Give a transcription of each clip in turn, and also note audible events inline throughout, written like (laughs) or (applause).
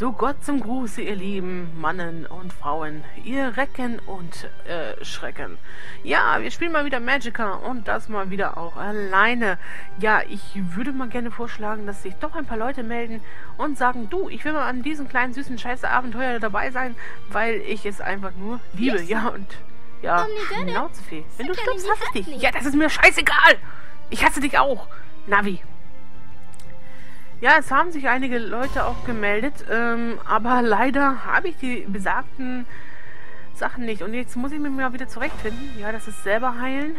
So Gott zum Gruße, ihr lieben Mannen und Frauen, ihr Recken und äh, Schrecken. Ja, wir spielen mal wieder Magica und das mal wieder auch alleine. Ja, ich würde mal gerne vorschlagen, dass sich doch ein paar Leute melden und sagen, du, ich will mal an diesem kleinen süßen scheiße Abenteuer dabei sein, weil ich es einfach nur liebe. Ja, und ja, Schnauzefee. Wenn du stirbst, hasse ich dich. Ja, das ist mir scheißegal. Ich hasse dich auch. Navi. Ja, es haben sich einige Leute auch gemeldet, ähm, aber (laughs) leider habe ich die besagten Sachen nicht. Und jetzt muss ich mich mal wieder zurechtfinden. Ja, das ist selber heilen.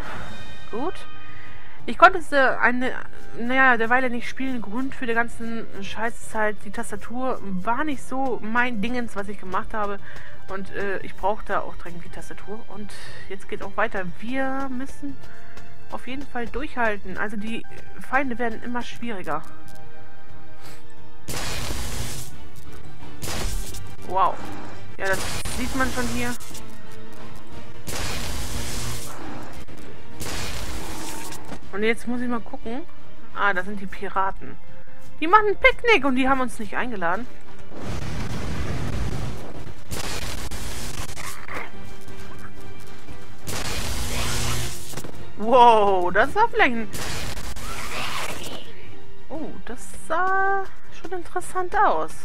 Gut. Ich konnte es äh, eine, naja, derweil nicht spielen. Grund für den ganzen Scheiß ist halt, die Tastatur war nicht so mein Dingens, was ich gemacht habe. Und äh, ich brauchte auch dringend die Tastatur. Und jetzt geht auch weiter. Wir müssen auf jeden Fall durchhalten. Also die Feinde werden immer schwieriger. Wow. Ja, das sieht man schon hier. Und jetzt muss ich mal gucken. Ah, da sind die Piraten. Die machen ein Picknick und die haben uns nicht eingeladen. Wow, das sah vielleicht ein... Oh, das sah schon interessant aus.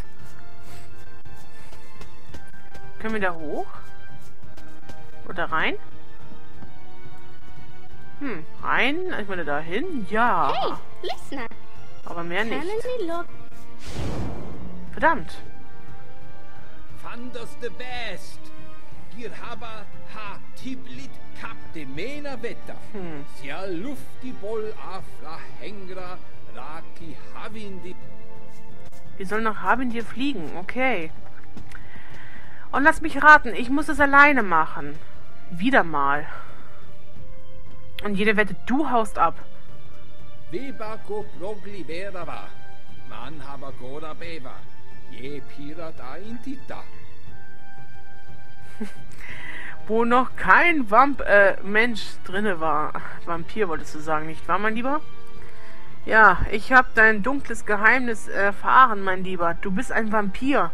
Können wir da hoch? Oder rein? Hm, rein? Ich meine, da hin? Ja. Hey, listener. Aber mehr nicht. Verdammt. Fandos the best. Gir haba ha tiblit kap de mena vetta. Hm. Sia lufti bol afla hengra raki havindi. Wir sollen nach Habendir fliegen. Okay. Und lass mich raten, ich muss es alleine machen. Wieder mal. Und jede Wette, du haust ab. Vebako progli verava. Man haba gora beva. Je pirata intita. (laughs) Wo noch kein Vamp, äh, Mensch drinne war. Vampir wolltest du sagen, nicht wahr, mein Lieber? Ja, ich habe dein dunkles Geheimnis erfahren, mein Lieber. Du bist ein Vampir.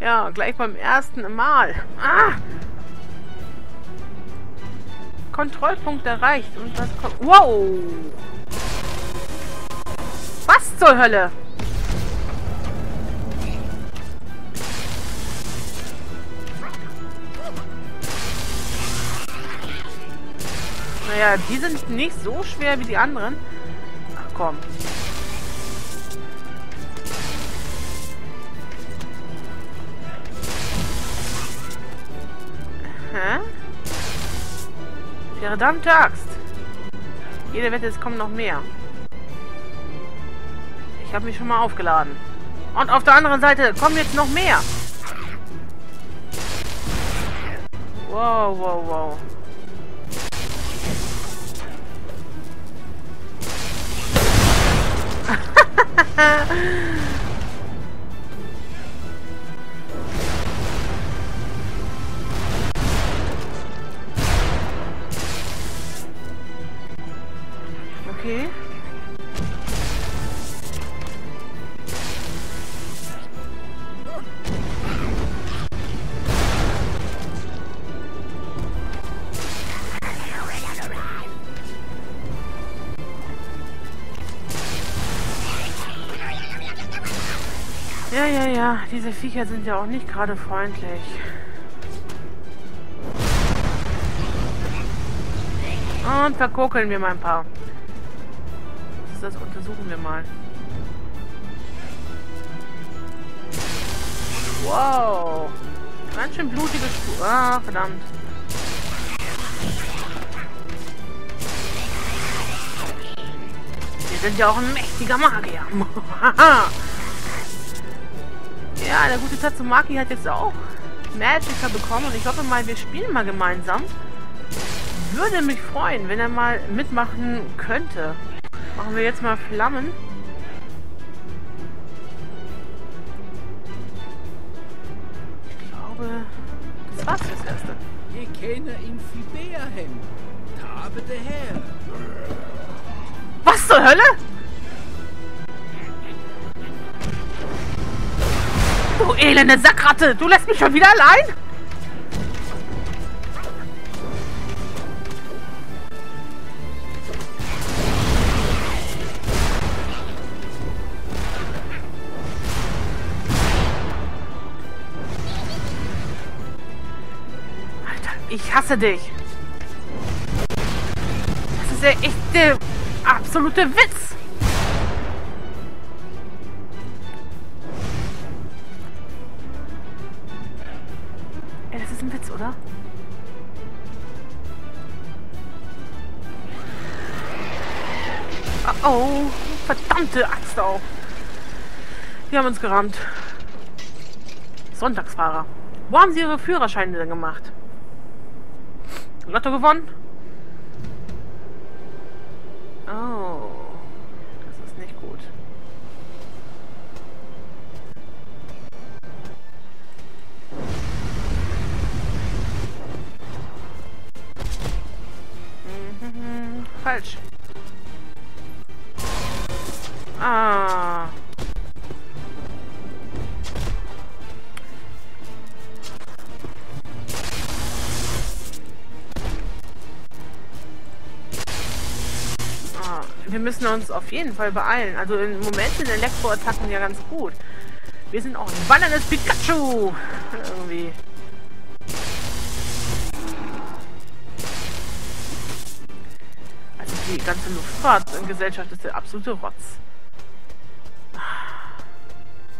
Ja, gleich beim ersten Mal. Ah! Kontrollpunkt erreicht. Und was kommt... Wow! Was zur Hölle? Naja, die sind nicht so schwer wie die anderen. Ach komm. Hä? Verdammte Axt. Jede Wette, es kommen noch mehr. Ich habe mich schon mal aufgeladen. Und auf der anderen Seite kommen jetzt noch mehr. Wow, wow, wow. (laughs) Ja, ja, ja. Diese Viecher sind ja auch nicht gerade freundlich. Und verkokeln wir mal ein paar. Das untersuchen wir mal. Wow. Ganz schön blutige Spur. Ah, verdammt. Wir sind ja auch ein mächtiger Magier. (laughs) ja, der gute Tatsumaki hat jetzt auch Magica bekommen. Und ich hoffe mal, wir spielen mal gemeinsam. Würde mich freuen, wenn er mal mitmachen könnte. Machen wir jetzt mal Flammen. Ich glaube, das war's fürs Erste. Je kenne in Fibeahem. Tabe de Herr. Was zur Hölle? Du elende Sackratte, du lässt mich schon wieder allein? Alter, ich hasse dich. Das ist der absolute Witz. Die haben uns gerammt. Sonntagsfahrer. Wo haben sie ihre Führerscheine denn gemacht? Lotto gewonnen? Oh, das ist nicht gut. Mhm, falsch. Ah. Wir müssen uns auf jeden Fall beeilen. Also im Moment sind Elektroattacken ja ganz gut. Wir sind auch ein wanderndes Pikachu. Irgendwie. Also die ganze Luftfahrtgesellschaft ist der absolute Rotz.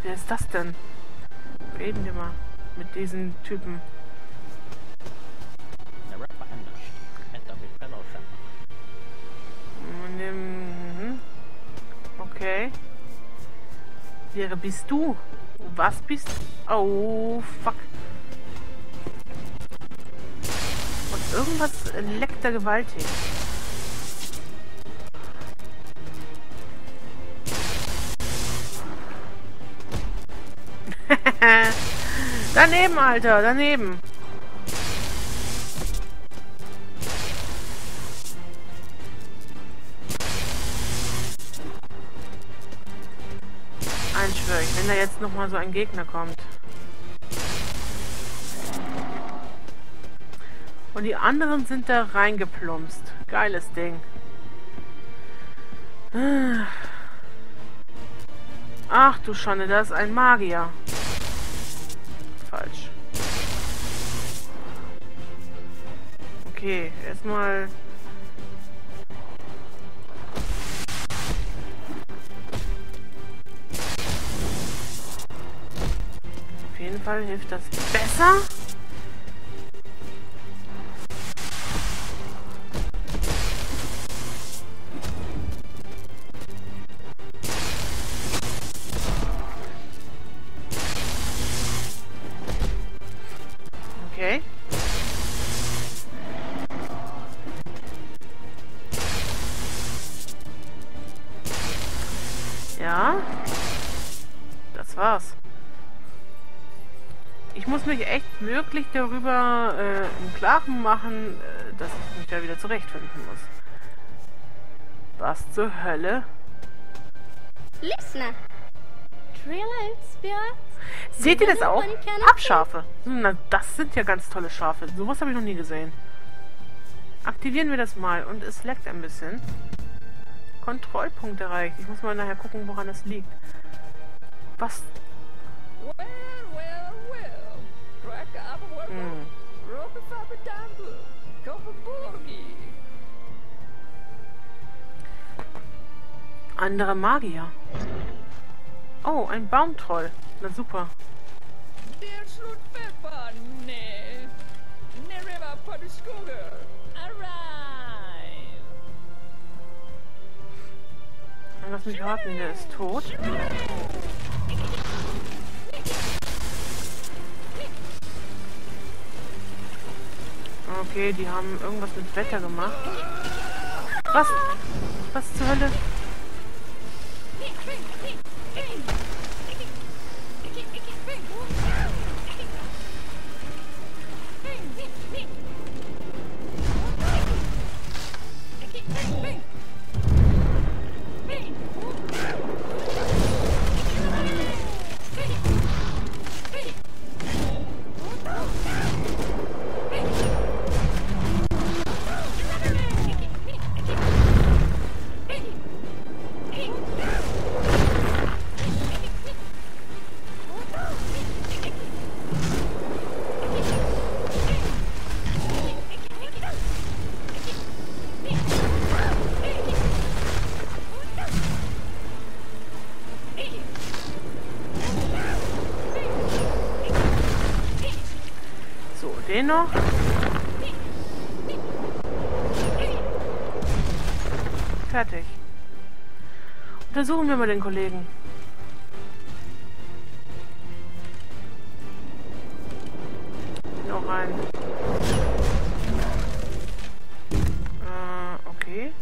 Wer ist das denn? Reden wir mal mit diesen Typen. Okay. Wer bist du? Was bist Oh, fuck. Und irgendwas leckt da gewaltig. (laughs) daneben, Alter, daneben. Einschwör ich, wenn da jetzt nochmal so ein Gegner kommt. Und die anderen sind da reingeplumpst. Geiles Ding. Ach du Schande, das ist ein Magier. Falsch. Okay, erstmal... Fall hilft das besser. Okay. Ja. Das war's. Ich muss mich echt wirklich darüber äh, im Klaren machen, äh, dass ich mich da wieder zurechtfinden muss. Was zur Hölle? Spjört. Seht ihr das auch? Pappschafe. Na, das sind ja ganz tolle Schafe. Sowas habe ich noch nie gesehen. Aktivieren wir das mal und es leckt ein bisschen. Kontrollpunkt erreicht. Ich muss mal nachher gucken, woran es liegt. Was? Burgi. Andere Magier. Oh, ein Baumtroll. Na super. Lass mich raten, der ist tot. Okay, die haben irgendwas mit Wetter gemacht. Was? Was zur Hölle? Den noch. Fertig. Untersuchen wir mal den Kollegen. Noch ein. Äh, okay.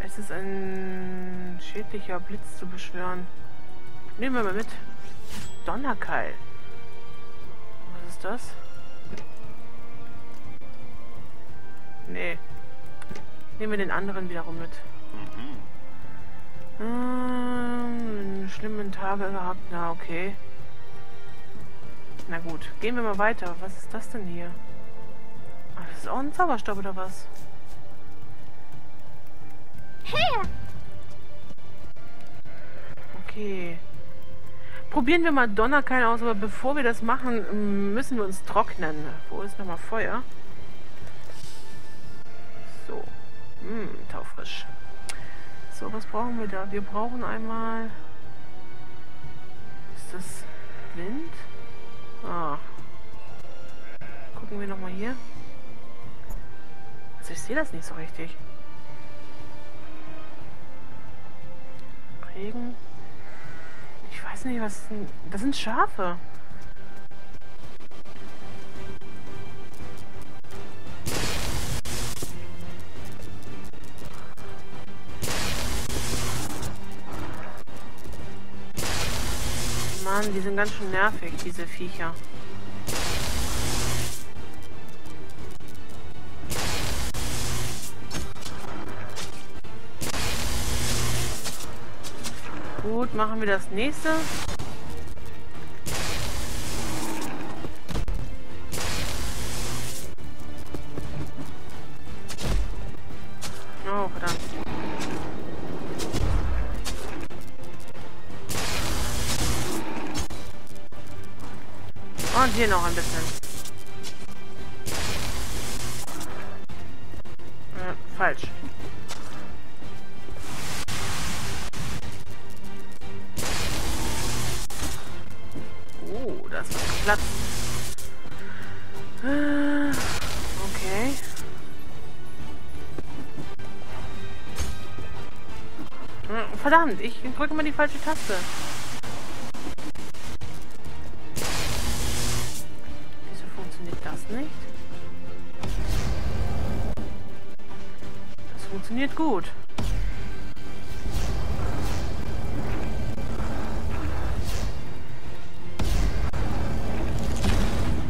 Es ist ein schädlicher Blitz zu beschwören. Nehmen wir mal mit. Donnerkeil. Was ist das? Nee. Nehmen wir den anderen wiederum mit. Ähm, schlimmen Tage gehabt. Na, okay. Na gut, gehen wir mal weiter. Was ist das denn hier? Ach, das ist auch ein Zauberstab oder was? Her! Okay. Probieren wir mal Donnerkeil aus, aber bevor wir das machen, müssen wir uns trocknen. Wo ist nochmal Feuer? So. Hm, taufrisch. So, was brauchen wir da? Wir brauchen einmal... Ist das Wind? Ah. Gucken wir nochmal hier. Also ich sehe das nicht so richtig. Regen. Ich weiß nicht, was... Das sind Schafe. Mann, die sind ganz schön nervig, diese Viecher. Gut, machen wir das nächste. Oh, verdammt. Und hier noch ein bisschen. Äh, falsch. Ist Platz. Okay. Äh, Verdammt, ich drücke mal die falsche Taste. Wieso funktioniert das nicht? Das funktioniert gut.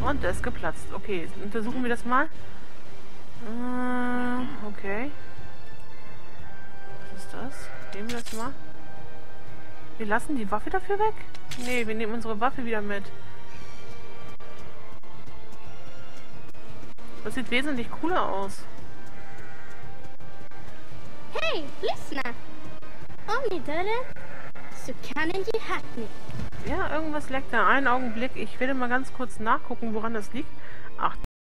Und der ist geplatzt. Okay, untersuchen wir das mal. Äh, okay. Was ist das? Nehmen wir das mal. Wir lassen die Waffe dafür weg? Nee, wir nehmen unsere Waffe wieder mit. Das sieht wesentlich cooler aus. Hej, lyssna! Om ni dörren så kan en ge. Ja, irgendwas leckt da. Einen Augenblick. Ich werde mal ganz kurz nachgucken, woran das liegt.